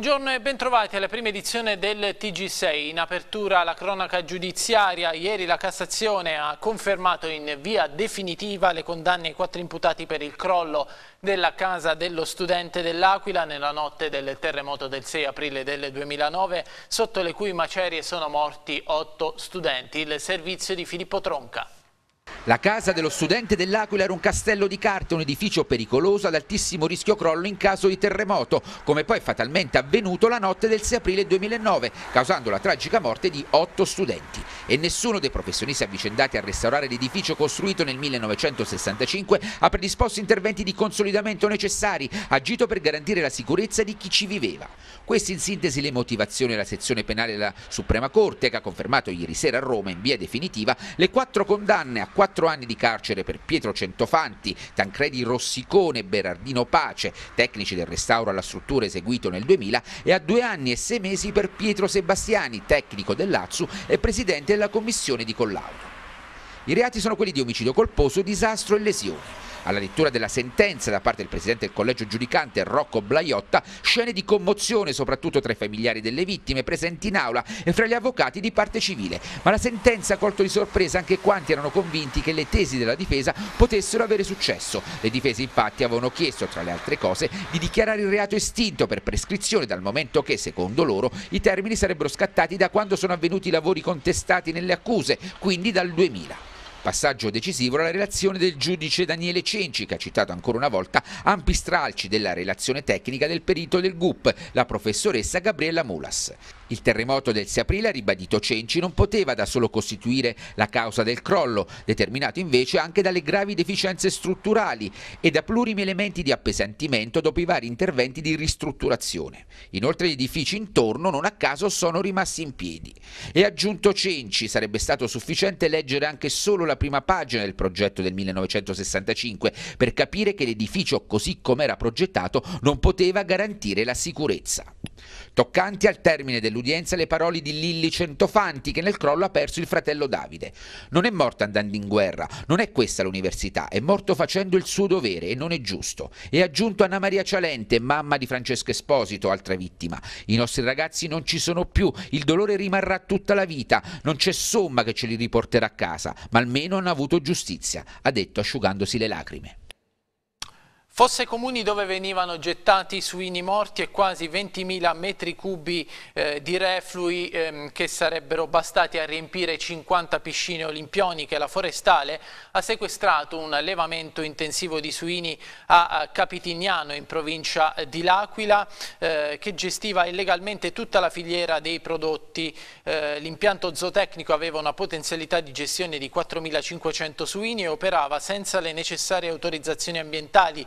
Buongiorno e bentrovati alla prima edizione del TG6. In apertura la cronaca giudiziaria, ieri la Cassazione ha confermato in via definitiva le condanne ai quattro imputati per il crollo della casa dello studente dell'Aquila nella notte del terremoto del 6 aprile del 2009, sotto le cui macerie sono morti otto studenti. Il servizio di Filippo Tronca. La casa dello studente dell'Aquila era un castello di carte, un edificio pericoloso ad altissimo rischio crollo in caso di terremoto, come poi fatalmente avvenuto la notte del 6 aprile 2009, causando la tragica morte di otto studenti. E nessuno dei professionisti avvicendati a restaurare l'edificio costruito nel 1965 ha predisposto interventi di consolidamento necessari, agito per garantire la sicurezza di chi ci viveva. Queste in sintesi le motivazioni della sezione penale della Suprema Corte, che ha confermato ieri sera a Roma in via definitiva le quattro condanne a quattro quattro anni di carcere per Pietro Centofanti, Tancredi Rossicone e Berardino Pace, tecnici del restauro alla struttura eseguito nel 2000, e a due anni e sei mesi per Pietro Sebastiani, tecnico dell'Azzu e presidente della commissione di collaudo. I reati sono quelli di omicidio colposo, disastro e lesioni. Alla lettura della sentenza da parte del presidente del collegio giudicante Rocco Blaiotta, scene di commozione soprattutto tra i familiari delle vittime presenti in aula e fra gli avvocati di parte civile. Ma la sentenza ha colto di sorpresa anche quanti erano convinti che le tesi della difesa potessero avere successo. Le difese infatti avevano chiesto, tra le altre cose, di dichiarare il reato estinto per prescrizione dal momento che, secondo loro, i termini sarebbero scattati da quando sono avvenuti i lavori contestati nelle accuse, quindi dal 2000. Passaggio decisivo la relazione del giudice Daniele Cenci, che ha citato ancora una volta ampi stralci della relazione tecnica del perito del GUP, la professoressa Gabriella Mulas. Il terremoto del 6 aprile, ha ribadito Cenci, non poteva da solo costituire la causa del crollo, determinato invece anche dalle gravi deficienze strutturali e da plurimi elementi di appesantimento dopo i vari interventi di ristrutturazione. Inoltre gli edifici intorno non a caso sono rimasti in piedi. E aggiunto Cenci, sarebbe stato sufficiente leggere anche solo la prima pagina del progetto del 1965 per capire che l'edificio così come era progettato non poteva garantire la sicurezza. Toccanti al termine dell'udienza le parole di Lilli Centofanti che nel crollo ha perso il fratello Davide. Non è morto andando in guerra, non è questa l'università, è morto facendo il suo dovere e non è giusto. E ha aggiunto Anna Maria Cialente, mamma di Francesco Esposito, altra vittima. I nostri ragazzi non ci sono più, il dolore rimarrà tutta la vita, non c'è somma che ce li riporterà a casa, ma almeno hanno avuto giustizia, ha detto asciugandosi le lacrime. Fosse comuni dove venivano gettati suini morti e quasi 20.000 metri cubi eh, di reflui ehm, che sarebbero bastati a riempire 50 piscine olimpioniche. La forestale ha sequestrato un allevamento intensivo di suini a Capitignano in provincia di L'Aquila eh, che gestiva illegalmente tutta la filiera dei prodotti. Eh, L'impianto zootecnico aveva una potenzialità di gestione di 4.500 suini e operava senza le necessarie autorizzazioni ambientali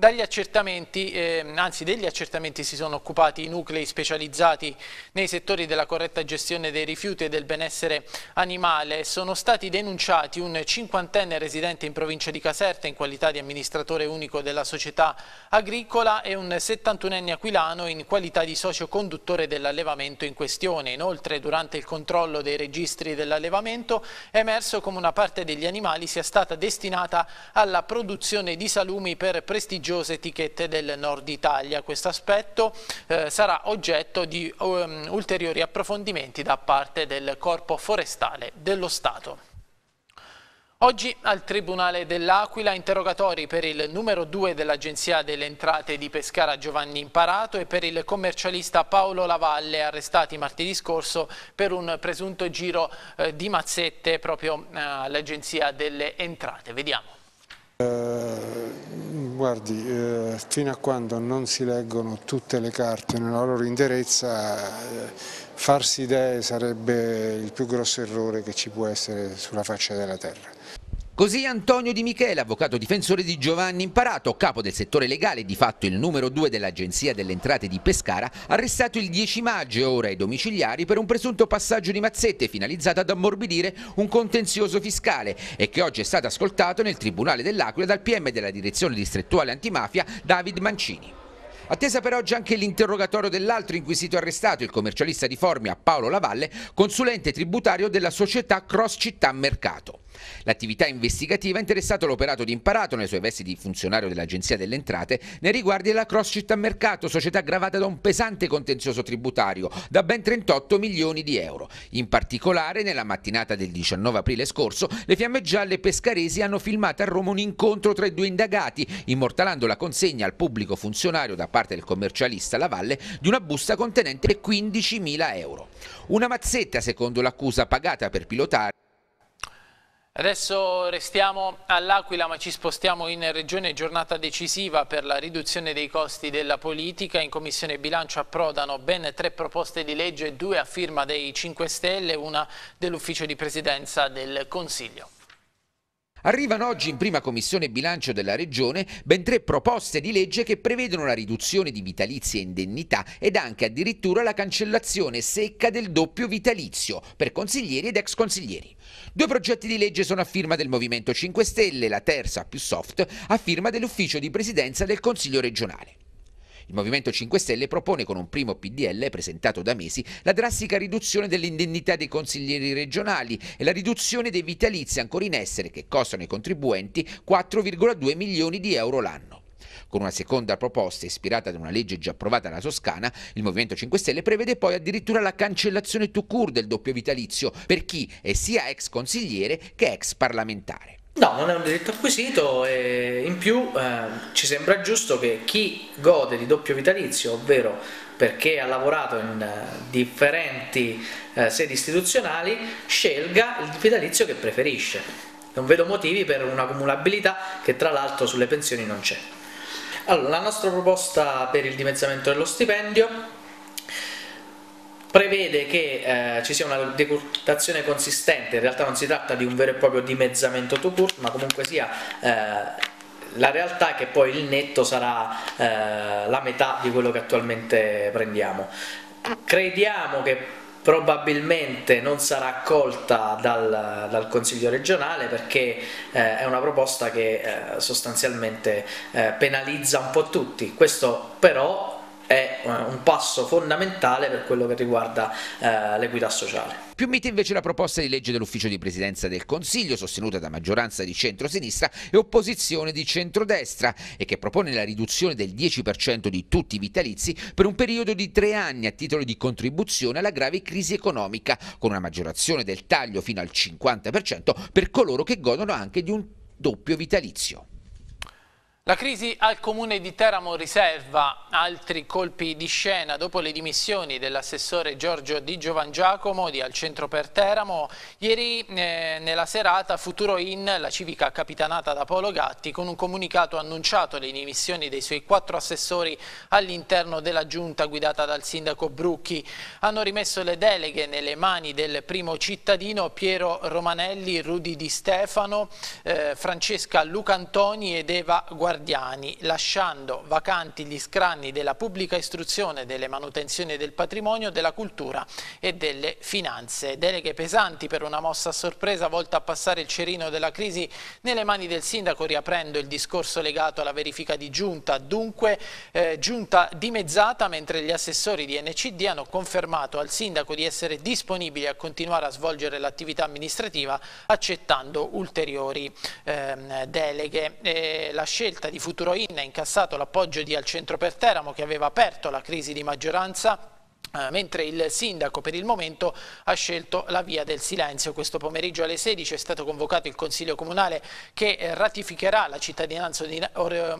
dagli accertamenti, eh, anzi degli accertamenti si sono occupati i nuclei specializzati nei settori della corretta gestione dei rifiuti e del benessere animale. Sono stati denunciati un cinquantenne residente in provincia di Caserta in qualità di amministratore unico della società agricola e un 71enne aquilano in qualità di socio conduttore dell'allevamento in questione. Inoltre durante il controllo dei registri dell'allevamento è emerso come una parte degli animali sia stata destinata alla produzione di salumi per prestigiosi prestigiose etichette del nord Italia. Questo aspetto eh, sarà oggetto di um, ulteriori approfondimenti da parte del Corpo Forestale dello Stato. Oggi al Tribunale dell'Aquila interrogatori per il numero 2 dell'Agenzia delle Entrate di Pescara Giovanni Imparato e per il commercialista Paolo Lavalle arrestati martedì scorso per un presunto giro eh, di mazzette proprio eh, all'Agenzia delle Entrate. Vediamo. Uh, guardi, eh, fino a quando non si leggono tutte le carte nella loro interezza, eh, farsi idee sarebbe il più grosso errore che ci può essere sulla faccia della terra. Così Antonio Di Michele, avvocato difensore di Giovanni Imparato, capo del settore legale e di fatto il numero 2 dell'Agenzia delle Entrate di Pescara, arrestato il 10 maggio, ora ai domiciliari, per un presunto passaggio di mazzette finalizzato ad ammorbidire un contenzioso fiscale e che oggi è stato ascoltato nel Tribunale dell'Aquila dal PM della Direzione Distrettuale Antimafia David Mancini. Attesa per oggi anche l'interrogatorio dell'altro inquisito arrestato, il commercialista di Formia Paolo Lavalle, consulente tributario della società Cross Città Mercato. L'attività investigativa ha interessato l'operato di Imparato nei suoi vesti di funzionario dell'Agenzia delle Entrate nei riguardi della Cross Città Mercato, società gravata da un pesante contenzioso tributario da ben 38 milioni di euro. In particolare, nella mattinata del 19 aprile scorso, le fiamme gialle pescaresi hanno filmato a Roma un incontro tra i due indagati, immortalando la consegna al pubblico funzionario da parte del commercialista Lavalle di una busta contenente 15.000 euro. Una mazzetta, secondo l'accusa, pagata per pilotare Adesso restiamo all'Aquila ma ci spostiamo in regione giornata decisiva per la riduzione dei costi della politica. In Commissione Bilancio approdano ben tre proposte di legge, due a firma dei 5 Stelle e una dell'Ufficio di Presidenza del Consiglio. Arrivano oggi in prima commissione bilancio della Regione ben tre proposte di legge che prevedono la riduzione di vitalizi e indennità ed anche addirittura la cancellazione secca del doppio vitalizio per consiglieri ed ex consiglieri. Due progetti di legge sono a firma del Movimento 5 Stelle, la terza più soft a firma dell'ufficio di presidenza del Consiglio regionale. Il Movimento 5 Stelle propone con un primo PDL presentato da mesi la drastica riduzione dell'indennità dei consiglieri regionali e la riduzione dei vitalizi ancora in essere che costano ai contribuenti 4,2 milioni di euro l'anno. Con una seconda proposta ispirata da una legge già approvata alla Toscana, il Movimento 5 Stelle prevede poi addirittura la cancellazione to cure del doppio vitalizio per chi è sia ex consigliere che ex parlamentare. No, non è un diritto acquisito e in più eh, ci sembra giusto che chi gode di doppio vitalizio, ovvero perché ha lavorato in uh, differenti uh, sedi istituzionali, scelga il vitalizio che preferisce. Non vedo motivi per una cumulabilità che tra l'altro sulle pensioni non c'è. Allora, la nostra proposta per il dimezzamento dello stipendio prevede che eh, ci sia una decurtazione consistente, in realtà non si tratta di un vero e proprio dimezzamento to court, ma comunque sia eh, la realtà è che poi il netto sarà eh, la metà di quello che attualmente prendiamo. Crediamo che probabilmente non sarà accolta dal, dal Consiglio regionale perché eh, è una proposta che eh, sostanzialmente eh, penalizza un po' tutti. Questo però è eh, un passo fondamentale per quello che riguarda eh, l'equità sociale. Più mite invece la proposta di legge dell'ufficio di presidenza del Consiglio, sostenuta da maggioranza di centro-sinistra e opposizione di centrodestra, e che propone la riduzione del 10% di tutti i vitalizi per un periodo di tre anni a titolo di contribuzione alla grave crisi economica, con una maggiorazione del taglio fino al 50% per coloro che godono anche di un doppio vitalizio. La crisi al comune di Teramo riserva altri colpi di scena dopo le dimissioni dell'assessore Giorgio Di Giovangiacomo di Al Centro per Teramo. Ieri eh, nella serata Futuro In, la civica capitanata da Paolo Gatti, con un comunicato annunciato le dimissioni dei suoi quattro assessori all'interno della giunta guidata dal sindaco Brucchi. Hanno rimesso le deleghe nelle mani del primo cittadino Piero Romanelli, Rudi Di Stefano, eh, Francesca Lucantoni ed Eva Guardiani guardiani, lasciando vacanti gli scranni della pubblica istruzione, delle manutenzioni del patrimonio, della cultura e delle finanze. Deleghe pesanti per una mossa a sorpresa volta a passare il cerino della crisi nelle mani del sindaco, riaprendo il discorso legato alla verifica di giunta. Dunque, eh, giunta dimezzata, mentre gli assessori di NCD hanno confermato al sindaco di essere disponibili a continuare a svolgere l'attività amministrativa accettando ulteriori eh, deleghe. Eh, la scelta di Futuroin ha incassato l'appoggio di Al Centro per Teramo che aveva aperto la crisi di maggioranza Uh, mentre il sindaco per il momento ha scelto la via del silenzio. Questo pomeriggio alle 16 è stato convocato il Consiglio Comunale che eh, ratificherà la cittadinanza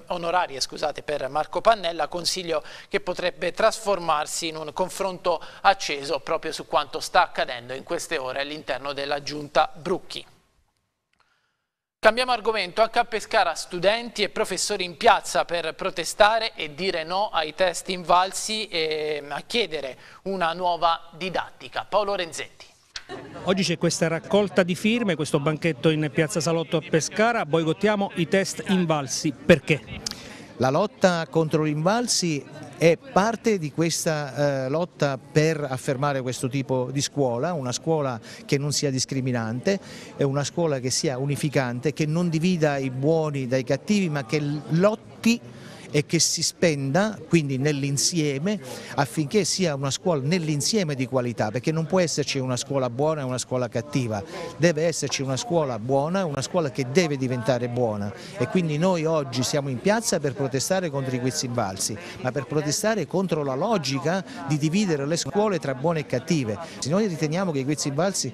onoraria scusate, per Marco Pannella, consiglio che potrebbe trasformarsi in un confronto acceso proprio su quanto sta accadendo in queste ore all'interno della giunta Brucchi. Cambiamo argomento, a Pescara studenti e professori in piazza per protestare e dire no ai test invalsi e a chiedere una nuova didattica. Paolo Renzetti. Oggi c'è questa raccolta di firme, questo banchetto in piazza Salotto a Pescara, boicottiamo i test invalsi, perché? La lotta contro gli invalsi è parte di questa eh, lotta per affermare questo tipo di scuola, una scuola che non sia discriminante, una scuola che sia unificante, che non divida i buoni dai cattivi ma che lotti e che si spenda quindi nell'insieme affinché sia una scuola nell'insieme di qualità, perché non può esserci una scuola buona e una scuola cattiva, deve esserci una scuola buona, una scuola che deve diventare buona e quindi noi oggi siamo in piazza per protestare contro i quiz invalsi, ma per protestare contro la logica di dividere le scuole tra buone e cattive. Se noi riteniamo che i quiz invalsi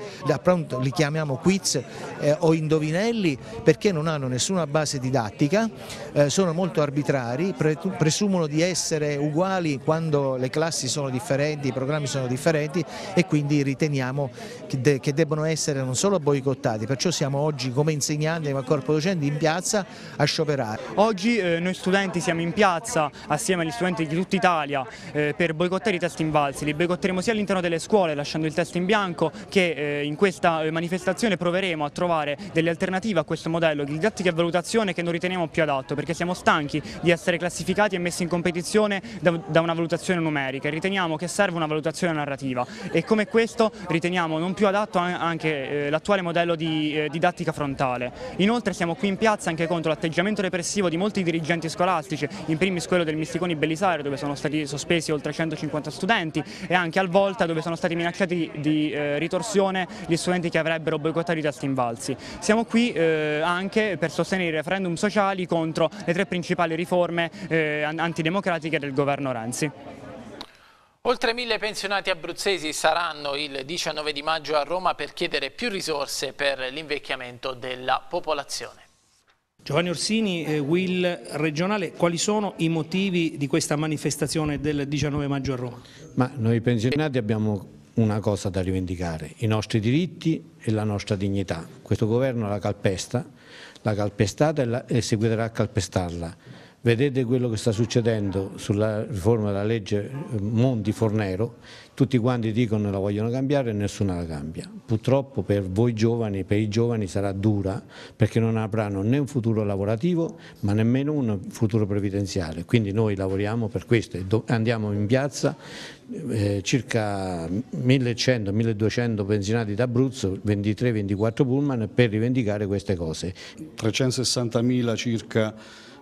li chiamiamo quiz eh, o indovinelli perché non hanno nessuna base didattica, eh, sono molto arbitrari, presumono di essere uguali quando le classi sono differenti, i programmi sono differenti e quindi riteniamo che, de che debbono essere non solo boicottati, perciò siamo oggi come insegnanti come corpo docenti in piazza a scioperare. Oggi eh, noi studenti siamo in piazza assieme agli studenti di tutta Italia eh, per boicottare i test invalsi, li boicotteremo sia all'interno delle scuole lasciando il test in bianco che eh, in questa eh, manifestazione proveremo a trovare delle alternative a questo modello di didattica e valutazione che non riteniamo più adatto perché siamo stanchi di essere classificati e messi in competizione da, da una valutazione numerica, riteniamo che serve una valutazione narrativa e come questo riteniamo non più adatto anche eh, l'attuale modello di eh, didattica frontale. Inoltre siamo qui in piazza anche contro l'atteggiamento repressivo di molti dirigenti scolastici, in primis quello del Misticoni Bellisario dove sono stati sospesi oltre 150 studenti e anche al Volta dove sono stati minacciati di eh, ritorsione gli studenti che avrebbero boicottato i test invalsi. Siamo qui eh, anche per sostenere i referendum sociali contro le tre principali riforme eh, antidemocratiche del governo Renzi. Oltre mille pensionati abruzzesi saranno il 19 di maggio a Roma per chiedere più risorse per l'invecchiamento della popolazione. Giovanni Orsini, eh, Will regionale, quali sono i motivi di questa manifestazione del 19 maggio a Roma? Ma noi pensionati abbiamo una cosa da rivendicare, i nostri diritti e la nostra dignità. Questo governo la calpesta, l'ha calpestata e, la, e seguirà a calpestarla. Vedete quello che sta succedendo sulla riforma della legge eh, Monti-Fornero, tutti quanti dicono la vogliono cambiare e nessuno la cambia. Purtroppo per voi giovani, per i giovani sarà dura perché non avranno né un futuro lavorativo ma nemmeno un futuro previdenziale. Quindi noi lavoriamo per questo e andiamo in piazza eh, circa 1100-1200 pensionati d'Abruzzo, 23-24 pullman per rivendicare queste cose. 360.000 circa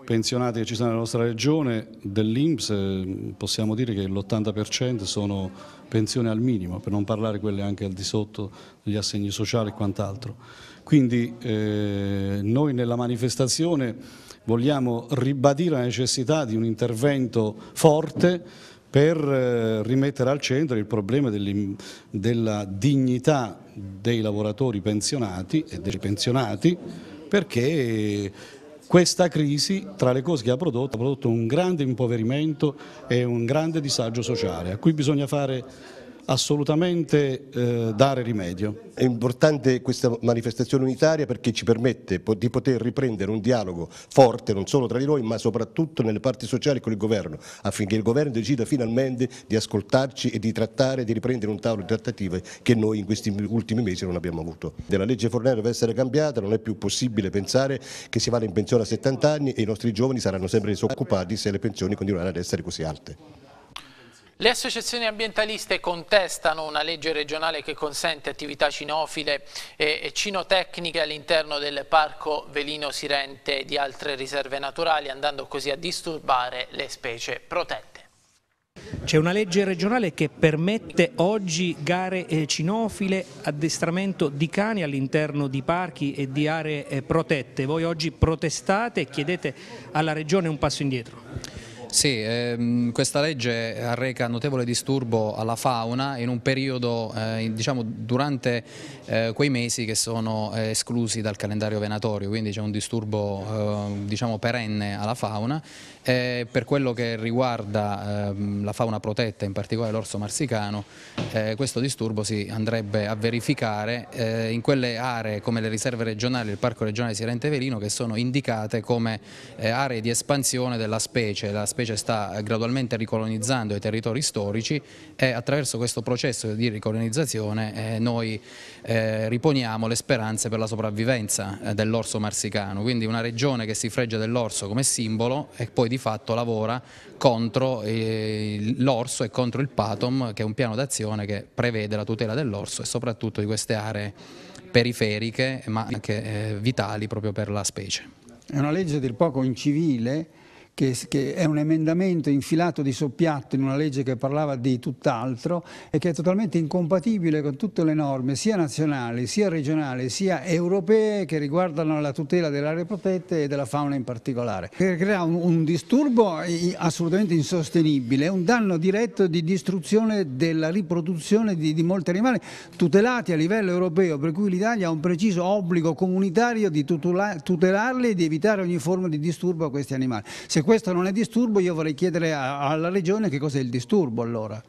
pensionati che ci sono nella nostra regione, dell'Inps eh, possiamo dire che l'80% sono pensioni al minimo, per non parlare quelle anche al di sotto degli assegni sociali e quant'altro. Quindi eh, noi nella manifestazione vogliamo ribadire la necessità di un intervento forte per eh, rimettere al centro il problema della dignità dei lavoratori pensionati e dei pensionati perché questa crisi, tra le cose che ha prodotto, ha prodotto un grande impoverimento e un grande disagio sociale, a cui bisogna fare assolutamente eh, dare rimedio. È importante questa manifestazione unitaria perché ci permette di poter riprendere un dialogo forte non solo tra di noi ma soprattutto nelle parti sociali con il governo affinché il governo decida finalmente di ascoltarci e di trattare, di riprendere un tavolo di trattative che noi in questi ultimi mesi non abbiamo avuto. La legge Fornero deve essere cambiata, non è più possibile pensare che si vada in pensione a 70 anni e i nostri giovani saranno sempre disoccupati se le pensioni continueranno ad essere così alte. Le associazioni ambientaliste contestano una legge regionale che consente attività cinofile e cinotecniche all'interno del parco velino sirente e di altre riserve naturali andando così a disturbare le specie protette. C'è una legge regionale che permette oggi gare eh, cinofile, addestramento di cani all'interno di parchi e di aree eh, protette. Voi oggi protestate e chiedete alla regione un passo indietro. Sì, ehm, questa legge arreca notevole disturbo alla fauna in un periodo, eh, diciamo, durante eh, quei mesi che sono eh, esclusi dal calendario venatorio, quindi c'è un disturbo eh, diciamo, perenne alla fauna. Per quello che riguarda ehm, la fauna protetta, in particolare l'orso marsicano, eh, questo disturbo si andrebbe a verificare eh, in quelle aree come le riserve regionali del Parco regionale Sirente Velino che sono indicate come aree di espansione della specie. La specie sta gradualmente ricolonizzando i territori storici e attraverso questo processo di ricolonizzazione eh, noi eh, riponiamo le speranze per la sopravvivenza eh, dell'orso marsicano, quindi una regione che si freggia dell'orso come simbolo e poi di fatto lavora contro eh, l'orso e contro il PATOM che è un piano d'azione che prevede la tutela dell'orso e soprattutto di queste aree periferiche ma anche eh, vitali proprio per la specie. È una legge del poco incivile che, che, è un emendamento infilato di soppiatto in una legge che parlava di tutt'altro e che è totalmente incompatibile con tutte le norme sia nazionali, sia regionali, sia europee che riguardano la tutela delle aree protette e della fauna in particolare. Crea un, un disturbo assolutamente insostenibile, un danno diretto di distruzione della riproduzione di, di molti animali tutelati a livello europeo, per cui l'Italia ha un preciso obbligo comunitario di tutelarli e di evitare ogni forma di disturbo a questi animali. Se questo non è disturbo io vorrei chiedere alla Regione che cos'è il disturbo allora.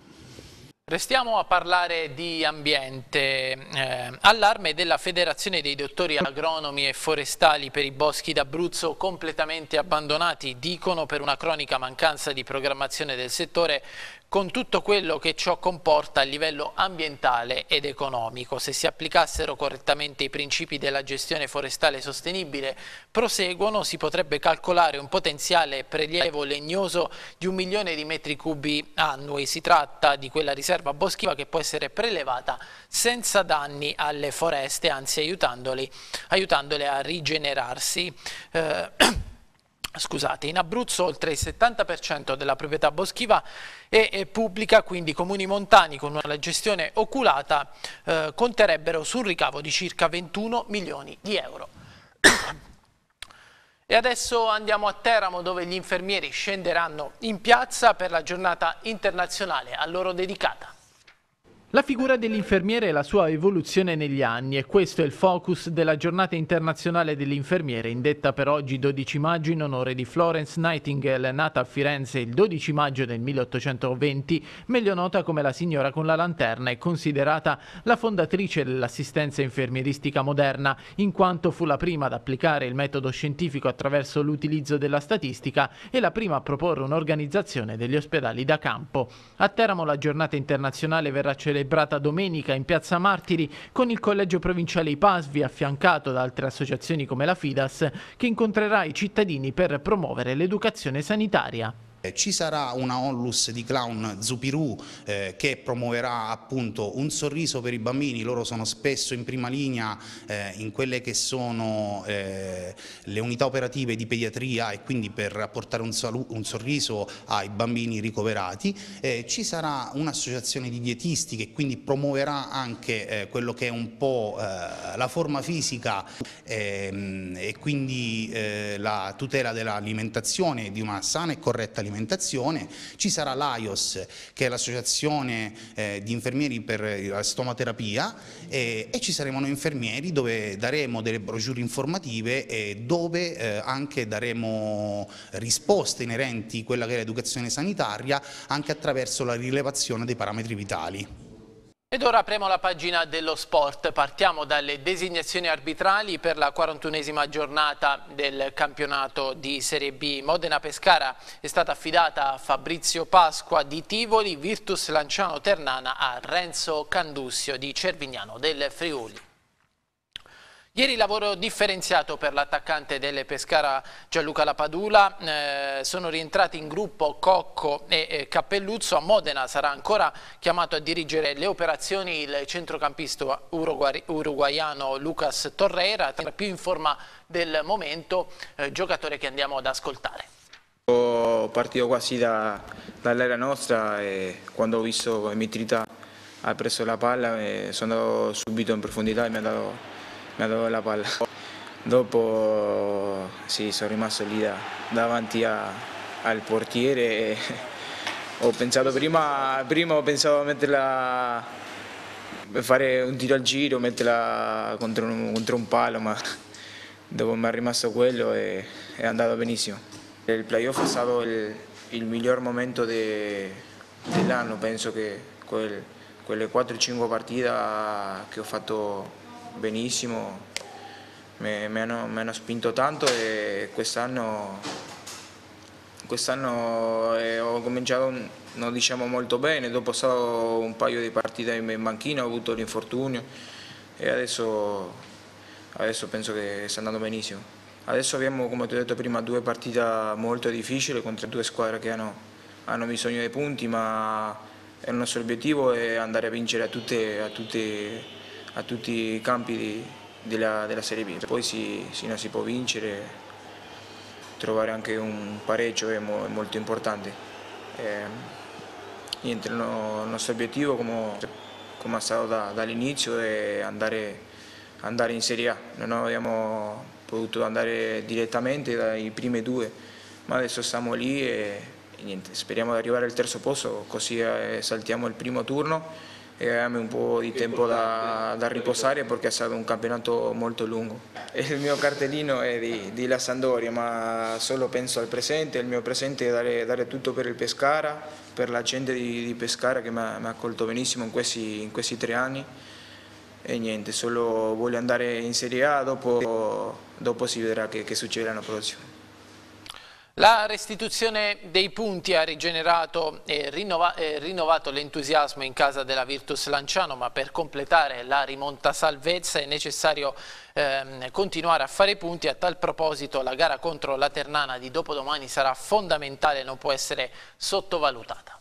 Restiamo a parlare di ambiente. Eh, allarme della Federazione dei dottori agronomi e forestali per i boschi d'Abruzzo completamente abbandonati, dicono per una cronica mancanza di programmazione del settore con tutto quello che ciò comporta a livello ambientale ed economico. Se si applicassero correttamente i principi della gestione forestale sostenibile, proseguono, si potrebbe calcolare un potenziale prelievo legnoso di un milione di metri cubi annui. Si tratta di quella riserva boschiva che può essere prelevata senza danni alle foreste, anzi aiutandole a rigenerarsi. Eh, Scusate, in Abruzzo oltre il 70% della proprietà boschiva è, è, pubblica, quindi i comuni montani con una gestione oculata eh, conterebbero su un ricavo di circa 21 milioni di euro. E adesso andiamo a Teramo dove gli infermieri scenderanno in piazza per la giornata internazionale a loro dedicata. La figura dell'infermiere e la sua evoluzione negli anni e questo è il focus della giornata internazionale dell'infermiere indetta per oggi 12 maggio in onore di Florence Nightingale nata a Firenze il 12 maggio del 1820 meglio nota come la signora con la lanterna e considerata la fondatrice dell'assistenza infermieristica moderna in quanto fu la prima ad applicare il metodo scientifico attraverso l'utilizzo della statistica e la prima a proporre un'organizzazione degli ospedali da campo. A Teramo la giornata internazionale verrà celebrata celebrata domenica in Piazza Martiri con il Collegio Provinciale Ipasvi affiancato da altre associazioni come la FIDAS che incontrerà i cittadini per promuovere l'educazione sanitaria. Eh, ci sarà una onlus di clown Zupirù eh, che promuoverà appunto un sorriso per i bambini, loro sono spesso in prima linea eh, in quelle che sono eh, le unità operative di pediatria e quindi per apportare un, un sorriso ai bambini ricoverati. Eh, ci sarà un'associazione di dietisti che quindi promuoverà anche eh, quello che è un po' la forma fisica ehm, e quindi la tutela dell'alimentazione, di una sana e corretta alimentazione alimentazione, ci sarà l'AIOS che è l'associazione eh, di infermieri per la stomaterapia eh, e ci saremo noi infermieri dove daremo delle brochure informative e dove eh, anche daremo risposte inerenti a quella che è l'educazione sanitaria anche attraverso la rilevazione dei parametri vitali. Ed ora apriamo la pagina dello sport, partiamo dalle designazioni arbitrali per la 41esima giornata del campionato di Serie B. Modena Pescara è stata affidata a Fabrizio Pasqua di Tivoli, Virtus Lanciano Ternana a Renzo Candussio di Cervignano del Friuli. Ieri lavoro differenziato per l'attaccante delle Pescara Gianluca Lapadula, eh, sono rientrati in gruppo Cocco e eh, Cappelluzzo, a Modena sarà ancora chiamato a dirigere le operazioni il centrocampista uruguaiano Lucas Torreira, più in forma del momento, eh, giocatore che andiamo ad ascoltare. Ho partito quasi da, dall'area nostra e quando ho visto come Mitrita ha preso la palla sono andato subito in profondità e mi ha dato mi ha dato la palla. Dopo sì, sono rimasto lì da, davanti a, al portiere e ho pensato prima, prima ho pensato a metterla fare un tiro al giro, metterla contro un, contro un palo, ma dopo mi è rimasto quello e è andato benissimo. Il playoff è stato il, il miglior momento de, dell'anno, penso che quel, quelle 4-5 partite che ho fatto benissimo, mi, mi, hanno, mi hanno, spinto tanto e quest'anno quest eh, ho cominciato non diciamo molto bene, dopo stato un paio di partite in banchina ho avuto l'infortunio e adesso, adesso penso che sta andando benissimo. Adesso abbiamo, come ti ho detto prima, due partite molto difficili contro due squadre che hanno, hanno bisogno dei punti, ma il nostro obiettivo è andare a vincere a tutte, a tutte a tutti i campi di, della, della, Serie B. Poi si, si, si può vincere, trovare anche un pareggio è mo molto importante. Eh, niente, il, no, nostro obiettivo come, come è stato da, dall'inizio è andare, andare, in Serie A, non abbiamo potuto andare direttamente dai primi due, ma adesso siamo lì e, e niente, speriamo di arrivare al terzo posto così eh, saltiamo il primo turno e abbiamo un po' di tempo da, da, riposare perché è stato un campionato molto lungo. Il mio cartellino è di, di La Sandoria, ma solo penso al presente, il mio presente è dare, dare tutto per il Pescara, per la gente di, di Pescara che mi ha, mi ha, accolto benissimo in questi, in questi, tre anni e niente, solo voglio andare in Serie A, dopo, dopo si vedrà che, che succede l'anno prossimo. La restituzione dei punti ha rigenerato e rinnova, rinnovato l'entusiasmo in casa della Virtus Lanciano, ma per completare la rimonta salvezza è necessario ehm, continuare a fare punti. A tal proposito la gara contro la Ternana di dopodomani sarà fondamentale, non può essere sottovalutata.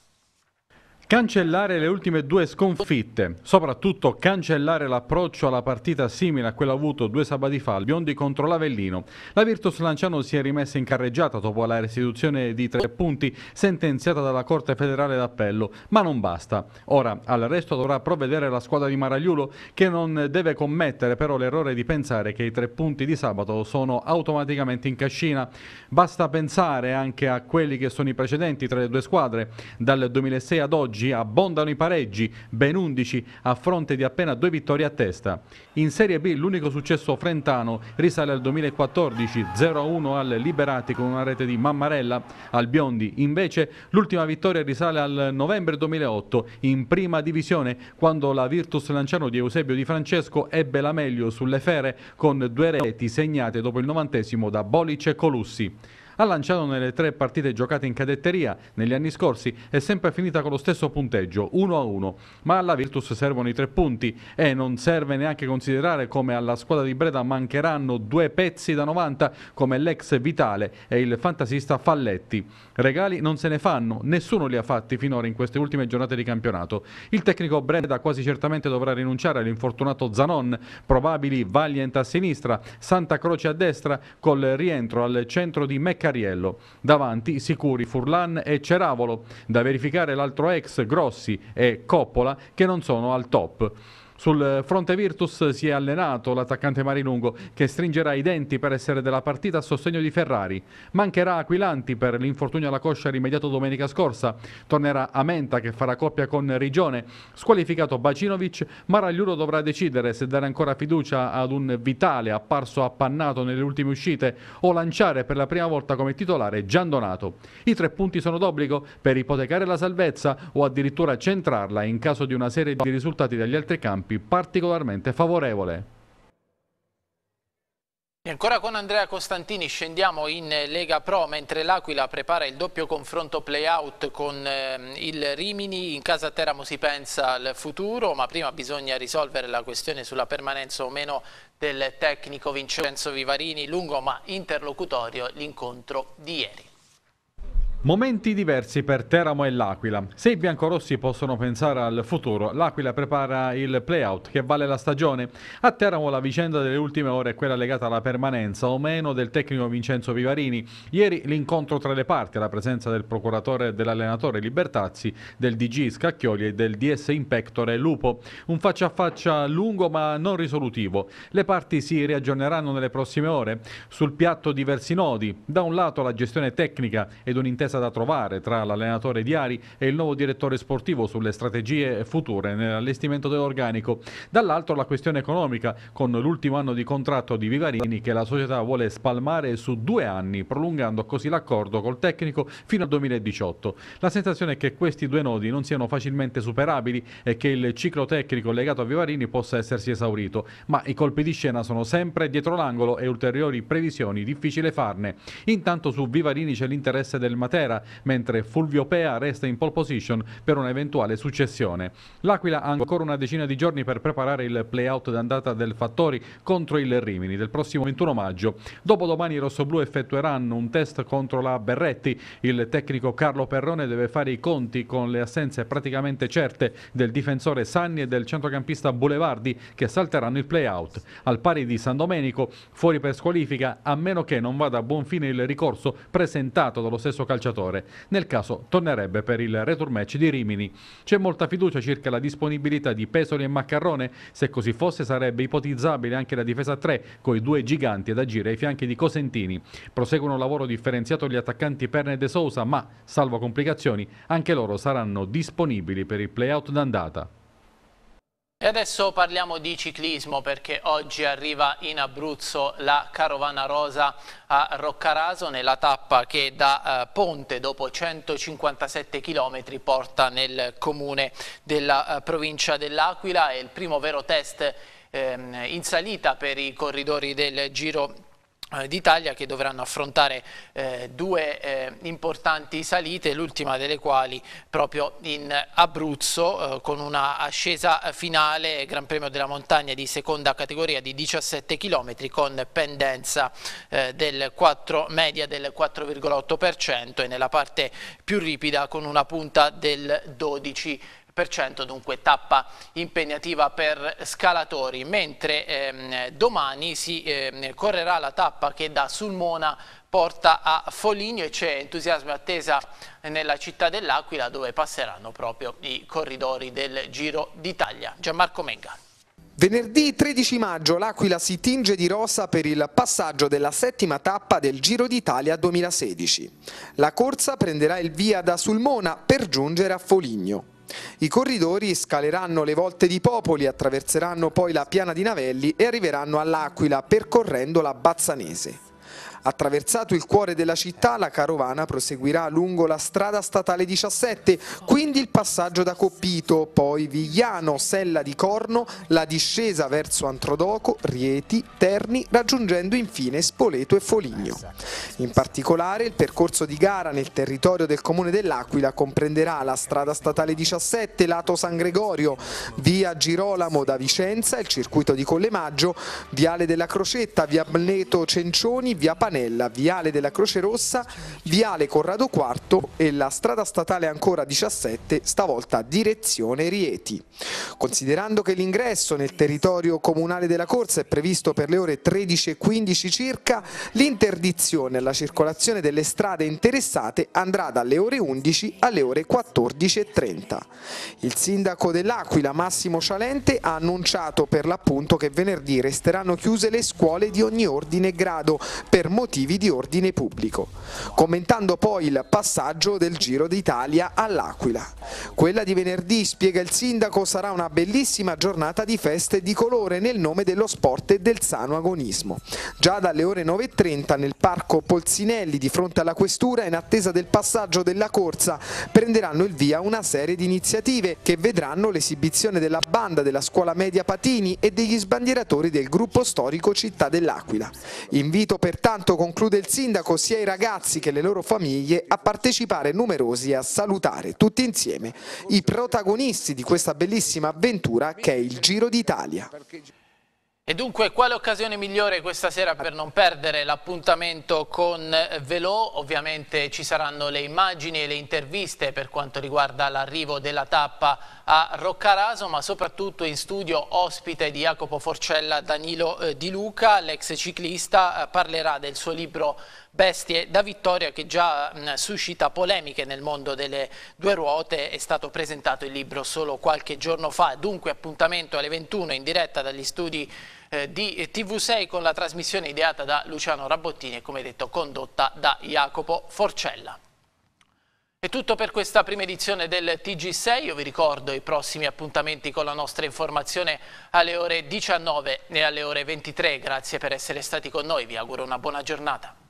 Cancellare le ultime due sconfitte, soprattutto cancellare l'approccio alla partita simile a quello avuto due sabati fa al Biondi contro l'Avellino. La Virtus Lanciano si è rimessa in carreggiata dopo la restituzione di tre punti sentenziata dalla Corte federale d'appello, ma non basta. Ora al resto dovrà provvedere la squadra di Maragliulo che non deve commettere però l'errore di pensare che i tre punti di sabato sono automaticamente in cascina. Basta pensare anche a quelli che sono i precedenti tra le due squadre dal 2006 ad oggi oggi abbondano i pareggi, ben 11 a fronte di appena due vittorie a testa. In Serie B l'unico successo frentano risale al 2014, 0-1 al Liberati con una rete di Mammarella. Al Biondi invece l'ultima vittoria risale al novembre 2008 in prima divisione quando la Virtus Lanciano di Eusebio Di Francesco ebbe la meglio sulle fere con due reti segnate dopo il novantesimo da Bolic e Colussi ha lanciato nelle tre partite giocate in cadetteria negli anni scorsi è sempre finita con lo stesso punteggio, 1-1, ma alla Virtus servono i tre punti e non serve neanche considerare come alla squadra di Breda mancheranno due pezzi da 90 come l'ex Vitale e il fantasista Falletti. Regali non se ne fanno, nessuno li ha fatti finora in queste ultime giornate di campionato. Il tecnico Breda quasi certamente dovrà rinunciare all'infortunato Zanon, probabili Valiant a sinistra, Santa Croce a destra col rientro al centro di Mecca Cariello. Davanti sicuri Furlan e Ceravolo. Da verificare l'altro ex Grossi e Coppola che non sono al top. Sul fronte Virtus si è allenato l'attaccante Marilungo che stringerà i denti per essere della partita a sostegno di Ferrari. Mancherà Aquilanti per l'infortunio alla coscia rimediato domenica scorsa. Tornerà Amenta che farà coppia con Rigione. Squalificato Bacinovic, Maragliulo dovrà decidere se dare ancora fiducia ad un Vitale apparso appannato nelle ultime uscite o lanciare per la prima volta come titolare Gian Donato. I tre punti sono d'obbligo per ipotecare la salvezza o addirittura centrarla in caso di una serie di risultati dagli altri campi campi particolarmente favorevole. E ancora con Andrea Costantini scendiamo in Lega Pro mentre l'Aquila prepara il doppio confronto play-out con eh, il Rimini. In casa Teramo si pensa al futuro, ma prima bisogna risolvere la questione sulla permanenza o meno del tecnico Vincenzo Vivarini. Lungo ma interlocutorio l'incontro di ieri. Momenti diversi per Teramo e l'Aquila. Se i biancorossi possono pensare al futuro, l'Aquila prepara il playout che vale la stagione. A Teramo la vicenda delle ultime ore è quella legata alla permanenza o meno del tecnico Vincenzo Vivarini. Ieri l'incontro tra le parti, alla presenza del procuratore e dell'allenatore Libertazzi, del DG Scacchioli e del DS Impectore Lupo. Un faccia a faccia lungo ma non risolutivo. Le parti si riaggiorneranno nelle prossime ore. Sul piatto diversi nodi. Da un lato la gestione tecnica ed un'intesa da trovare tra l'allenatore Diari e il nuovo direttore sportivo sulle strategie future nell'allestimento dell'organico. Dall'altro la questione economica, con l'ultimo anno di contratto di Vivarini che la società vuole spalmare su due anni, prolungando così l'accordo col tecnico fino al 2018. La sensazione è che questi due nodi non siano facilmente superabili e che il ciclo tecnico legato a Vivarini possa essersi esaurito, ma i colpi di scena sono sempre dietro l'angolo e ulteriori previsioni difficile farne. Intanto su Vivarini c'è l'interesse del Matera sera, mentre Fulvio Pea resta in pole position per un'eventuale successione. L'Aquila ha ancora una decina di giorni per preparare il play-out d'andata del Fattori contro il Rimini del prossimo 21 maggio. Dopodomani i rossoblù effettueranno un test contro la Berretti. Il tecnico Carlo Perrone deve fare i conti con le assenze praticamente certe del difensore Sanni e del centrocampista Boulevardi che salteranno il play-out. Al pari di San Domenico, fuori per squalifica a meno che non vada a buon fine il ricorso presentato dallo stesso calciatore. Nel caso tornerebbe per il return match di Rimini. C'è molta fiducia circa la disponibilità di Pesoli e Maccarrone? Se così fosse sarebbe ipotizzabile anche la difesa a 3 con i due giganti ad agire ai fianchi di Cosentini. Proseguono un lavoro differenziato gli attaccanti Perne e De Sousa, ma, salvo complicazioni, anche loro saranno disponibili per il play-out d'andata. E adesso parliamo di ciclismo perché oggi arriva in Abruzzo la Carovana Rosa a Roccaraso nella tappa che da eh, Ponte dopo 157 km porta nel comune della eh, provincia dell'Aquila. È il primo vero test ehm, in salita per i corridori del Giro d'Italia che dovranno affrontare eh, due eh, importanti salite, l'ultima delle quali proprio in Abruzzo eh, con una ascesa finale Gran Premio della Montagna di seconda categoria di 17 km con pendenza eh, del 4, media del 4,8% e nella parte più ripida con una punta del 12% dunque tappa impegnativa per scalatori, mentre ehm, domani si ehm, correrà la tappa che da Sulmona porta a Foligno e c'è entusiasmo e attesa nella città dell'Aquila dove passeranno proprio i corridori del Giro d'Italia. Gianmarco Menga. Venerdì 13 maggio l'Aquila si tinge di rosa per il passaggio della settima tappa del Giro d'Italia 2016. La corsa prenderà il via da Sulmona per giungere a Foligno. I corridori scaleranno le volte di Popoli, attraverseranno poi la piana di Navelli e arriveranno all'Aquila percorrendo la Bazzanese. Attraversato il cuore della città, la carovana proseguirà lungo la strada statale 17, quindi il passaggio da Coppito, poi Vigliano, Sella di Corno, la discesa verso Antrodoco, Rieti, Terni, raggiungendo infine Spoleto e Foligno. In particolare il percorso di gara nel territorio del comune dell'Aquila comprenderà la strada statale 17, lato San Gregorio, via Girolamo da Vicenza, il circuito di Collemaggio, viale della Crocetta, via Bneto Cencioni, via Panello Campanella, Viale della Croce Rossa, Viale Corrado IV e la strada statale ancora 17, stavolta direzione Rieti. Considerando che l'ingresso nel territorio comunale della corsa è previsto per le ore 13.15 circa, l'interdizione alla circolazione delle strade interessate andrà dalle ore 11 alle ore 14.30. Il sindaco dell'Aquila, Massimo Cialente, ha annunciato per l'appunto che venerdì resteranno chiuse le scuole di ogni ordine e grado per motivi motivi di ordine pubblico, commentando poi il passaggio del Giro d'Italia all'Aquila. Quella di venerdì, spiega il sindaco, sarà una bellissima giornata di feste di colore nel nome dello sport e del sano agonismo. Già dalle ore 9.30 nel parco Polsinelli di fronte alla questura, in attesa del passaggio della corsa, prenderanno il via una serie di iniziative che vedranno l'esibizione della banda della scuola media Patini e degli sbandieratori del gruppo storico Città dell'Aquila. Invito pertanto conclude il sindaco, sia i ragazzi che le loro famiglie a partecipare numerosi e a salutare tutti insieme i protagonisti di questa bellissima avventura che è il Giro d'Italia. E dunque quale occasione migliore questa sera per non perdere l'appuntamento con Velò? Ovviamente ci saranno le immagini e le interviste per quanto riguarda l'arrivo della tappa a Roccaraso, ma soprattutto in studio ospite di Jacopo Forcella Danilo eh, Di Luca, l'ex ciclista, eh, parlerà del suo libro Bestie da Vittoria che già suscita polemiche nel mondo delle due ruote, è stato presentato il libro solo qualche giorno fa, dunque appuntamento alle 21 in diretta dagli studi eh, di TV6 con la trasmissione ideata da Luciano Rabottini e come detto condotta da Jacopo Forcella. È tutto per questa prima edizione del TG6, io vi ricordo i prossimi appuntamenti con la nostra informazione alle ore 19 e alle ore 23, grazie per essere stati con noi, vi auguro una buona giornata.